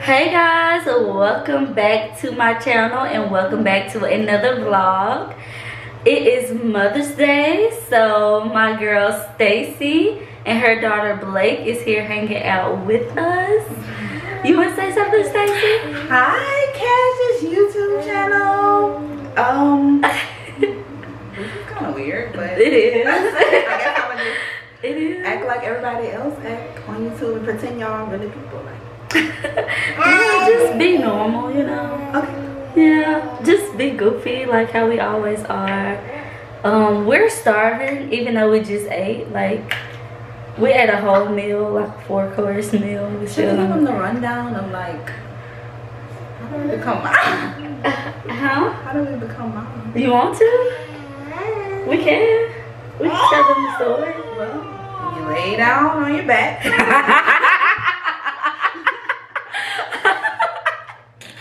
Hey guys, welcome back to my channel and welcome back to another vlog. It is Mother's Day, so my girl Stacy and her daughter Blake is here hanging out with us. You want to say something, Stacy? Hi, Kash's YouTube channel. Um, kind of weird, but It is. I guess I'm gonna It is. act like everybody else act on YouTube and pretend y'all really people. Like, Yeah, just be normal, you know. okay, Yeah, just be goofy like how we always are. Um, we're starving even though we just ate. Like we ate a whole meal, like four course meal. We should we give them the rundown of like how do we become mom? Huh? How do we become mom? You want to? We can. We can tell them the story. Well, you lay down on your back.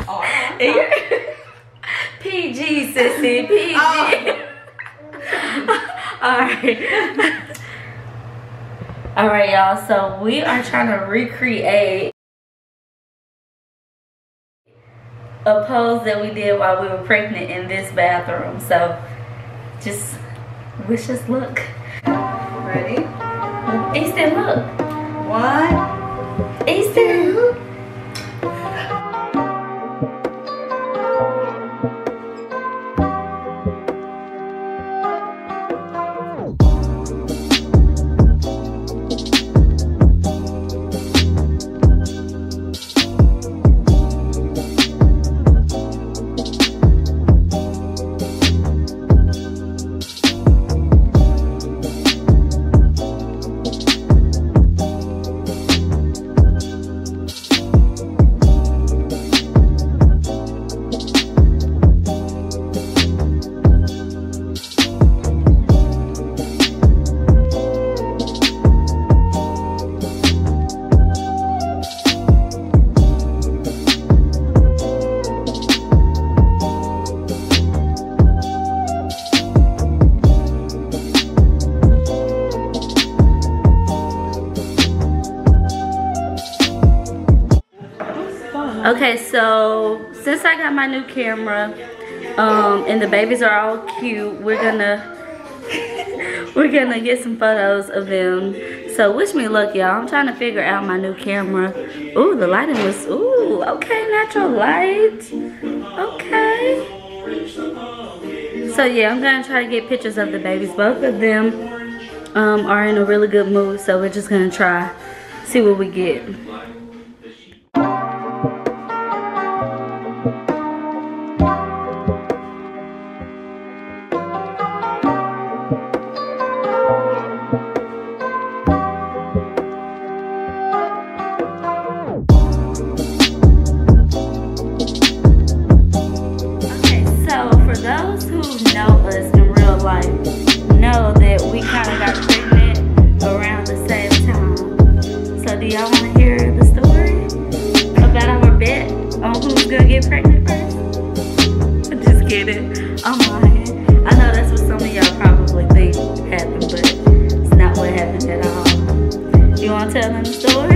oh, I don't know. PG, sissy, Oh. Alright. Alright, y'all. So we are trying to recreate a pose that we did while we were pregnant in this bathroom. So just wish us luck. Ready? Easton, look. One, Easton. So since I got my new camera, um, and the babies are all cute, we're gonna we're gonna get some photos of them. So wish me luck, y'all. I'm trying to figure out my new camera. Ooh, the lighting was ooh, okay, natural light. Okay. So yeah, I'm gonna try to get pictures of the babies. Both of them um, are in a really good mood, so we're just gonna try, see what we get. Happened, but it's not what happened at all. You want to tell them the story?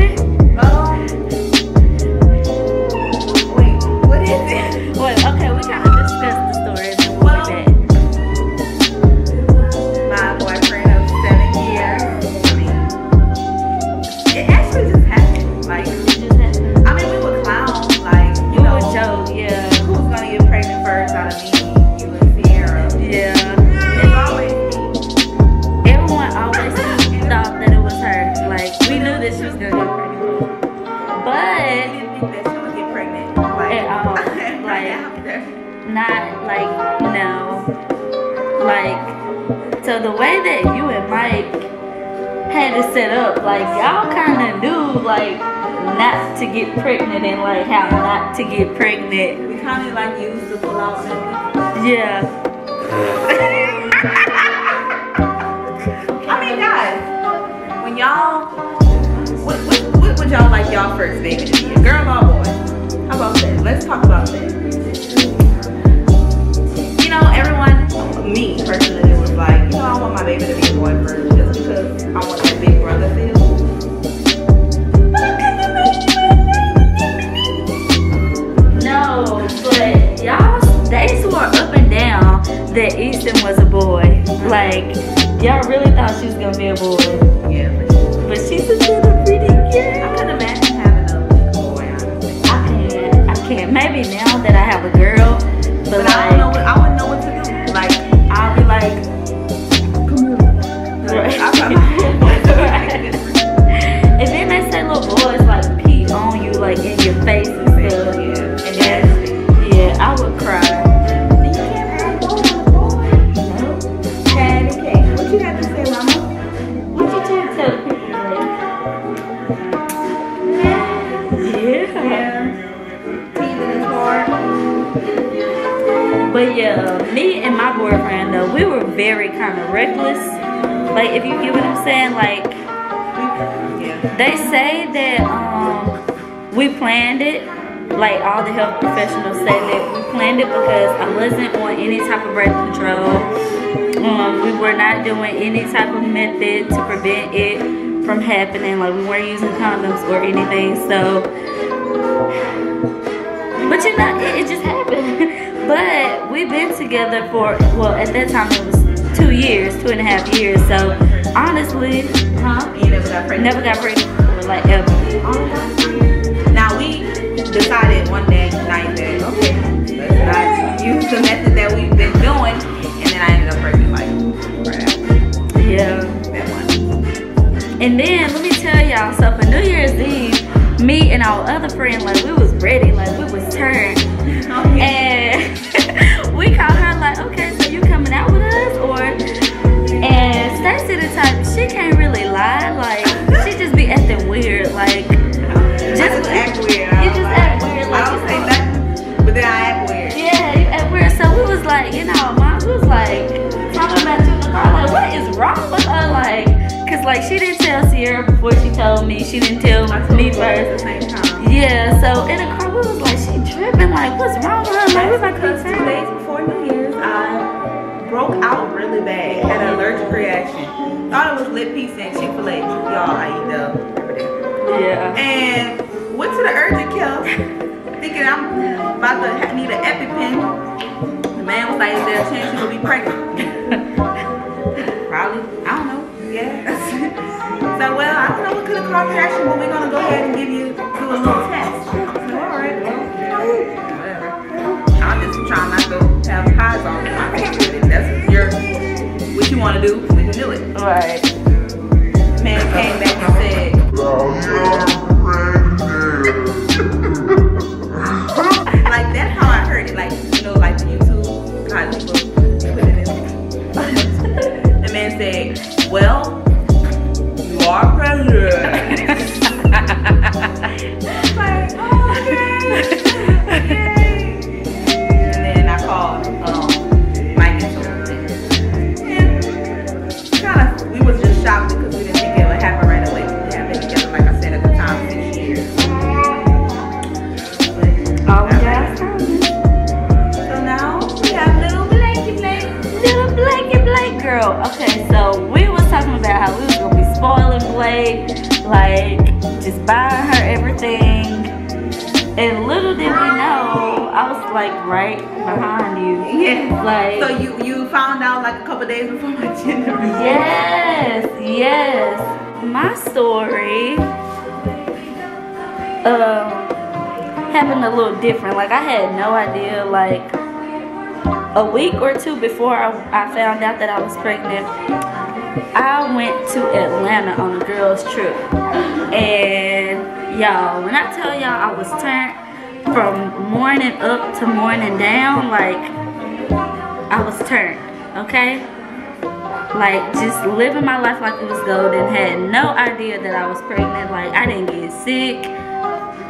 Had set up, like y'all kinda knew like not to get pregnant and like how not to get pregnant. We kind of like used the pull out. Yeah. I mean, guys, when y'all, what, what, what would y'all like y'all first baby to be? A girl or a boy? How about that? Let's talk about that. You know, everyone, me personally, like, you know, I want my baby to be born first just because I want that big brother feel. No, but y'all, they swore up and down that Easton was a boy. Like, y'all really thought she was gonna be a boy. Yeah. But she's a little pretty girl. I can imagine having a boy, honestly. I can't. I can't. Maybe now that I have a girl, but, but like. What I'm saying, like Yeah. they say that um we planned it. Like all the health professionals say that we planned it because I wasn't on any type of birth control. Um, we were not doing any type of method to prevent it from happening. Like we weren't using condoms or anything. So, but you know, it, it just happened. but we've been together for well, at that time it was two years, two and a half years. So honestly, huh? You never got pregnant. Never got pregnant before, like ever. Now we decided one day night that okay, let's not use the method that we've been doing, and then I ended up pregnant like right after Yeah. that one. And then let me tell y'all, so for New Year's Eve, me and our other friend, like we was ready, like we was turned. And like, what's wrong with her? Like, about to Because be two days before New Year's, I broke out really bad. Had an allergic reaction. Thought it was lip piece and Chick Fil A. Y'all, I eat every day. Yeah. and went to the urgent care thinking I'm about to need an EpiPen. The man was like, is there a chance you could be pregnant? Probably. I don't know. Yeah. so, well, I don't know what could have caused the reaction, but we're going to go ahead and give you, Right. Man came back and said, like that's how I heard it. Like you know, like the YouTube how people put it in. the man said, "Well, you are pregnant." So we was talking about how we was gonna be spoiling Blake, like just buying her everything. And little did we know, I was like right behind you. Yeah. Like So you you found out like a couple days before my gender reveal. Yes, yes. My story um happened a little different. Like I had no idea. Like a week or two before I, I found out that I was pregnant, I went to Atlanta on a girls trip. And y'all, when I tell y'all I was turned from morning up to morning down, like I was turned, okay? like just living my life like it was golden. Had no idea that i was pregnant. Like i didn't get sick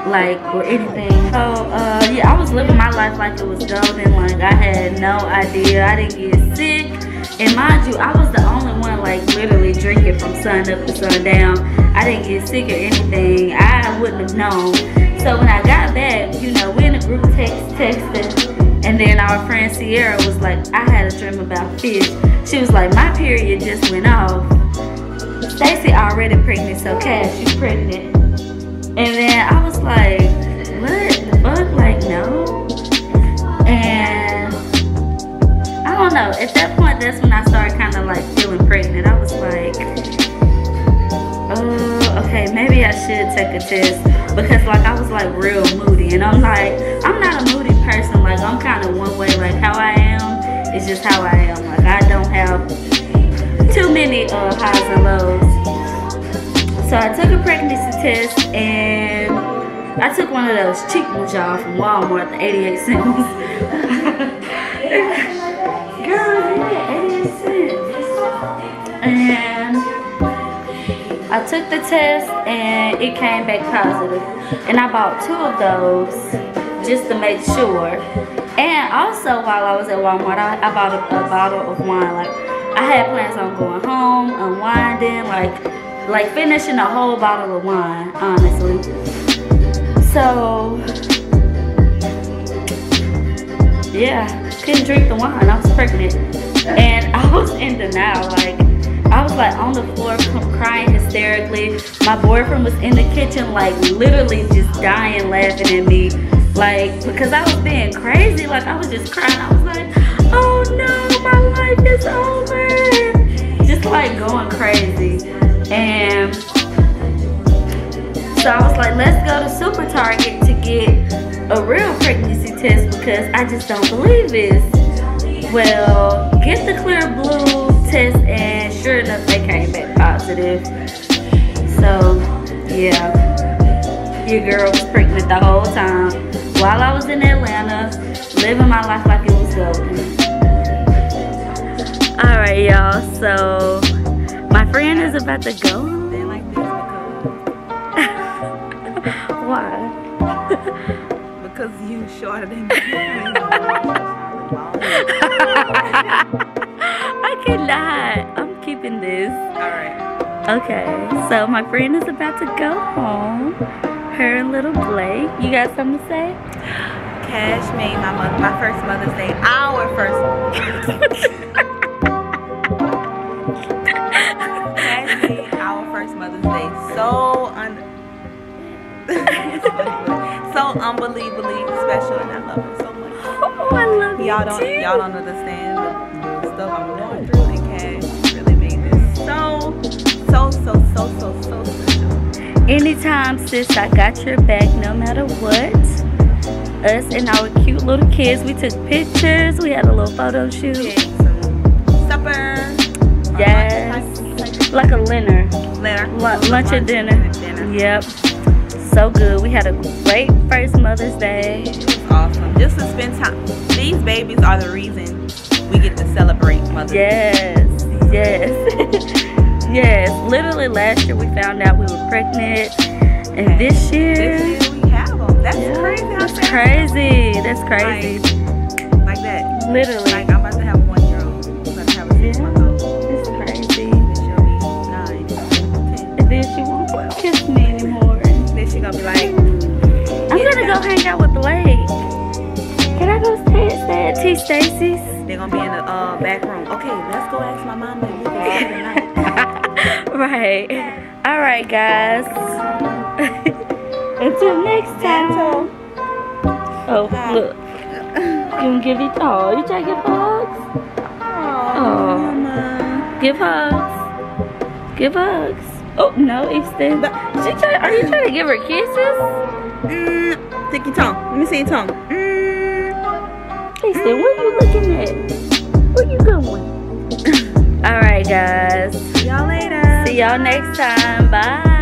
like or anything. So uh yeah i was living my life like it was golden. Like i had no idea. I didn't get sick and mind you i was the only one like literally drinking from sun up to sundown i didn't get sick or anything i wouldn't have known so when i got back you know we in a group text texting and then our friend Sierra was like, I had a dream about fish. She was like, my period just went off. Stacy already pregnant, so Kash, you pregnant. And then I was like, like I was like real moody. And I'm like, I'm not a moody person. Like I'm kind of one way. Like how I am is just how I am. Like I don't have too many uh, highs and lows. So I took a pregnancy test and I took one of those cheap ones, y'all, from Walmart, the 88 cent I took the test and it came back positive. And I bought two of those just to make sure. And also while I was at Walmart, I, I bought a, a bottle of wine. Like I had plans on going home, unwinding, like like finishing a whole bottle of wine, honestly. So yeah, couldn't drink the wine. I was pregnant. And I was in denial, like I was like on the floor crying hysterically. My boyfriend was in the kitchen like literally just dying laughing at me. Like because I was being crazy. Like I was just crying. I was like, oh no, my life is over. Just like going crazy. And so I was like, let's go to Super Target to get a real pregnancy test because I just don't believe this. Well, get the clear blue test and sure enough they came back positive. So yeah, your girl was pregnant the whole time while I was in Atlanta, living my life like it was golden. Alright y'all, so my friend is about to go. Why? because you shorter than me. I cannot. I'm keeping this. Alright. Okay, so my friend is about to go home. Her and little Blake. You got something to say? Kash made my mother, my first Mother's Day, our first. Kash made our first Mother's Day so un, so unbelievably special, and I love her so much. Oh, I love Y'all don't, y'all don't understand so, so, so, special. Anytime, sis, I got your back no matter what. Us and our cute little kids, we took pictures. We had a little photo shoot. Supper. Yes. lunch type- type Like a dinner. Dinner. Lunch, lunch and dinner. dinner. Yep. So good. We had a great first Mother's Day. It was awesome. Just to spend time. These babies are the reason we get to celebrate Mother's Day. Yes. Yes. yes. Literally last year we found out we were pregnant. And this year. This year we have them. That's Yeah, crazy. That's crazy. That's crazy. Like that. Literally. Like I'm about to have one year old. I'm about to have a six month old. It's crazy. Then she'll be nine, ten. And then she won't kiss me anymore. And Then she gonna be like, I'm gonna go hang out with Blake. Can I go stay, at T Stacy's? they're gonna be in the uh, back room. Okay, let's go ask my mama if can stay tonight. right. All right, guys. Until next time. Oh, look. You gonna give it? Oh, you trying to give hugs? Oh, mama. Give hugs. Give hugs. Oh no, Easton. She try, are you trying to give her kisses? Mm, stick your tongue. Let me see your tongue. Mm. Easton, where you looking at? Where you going? All right, guys. Y'all next time. Bye.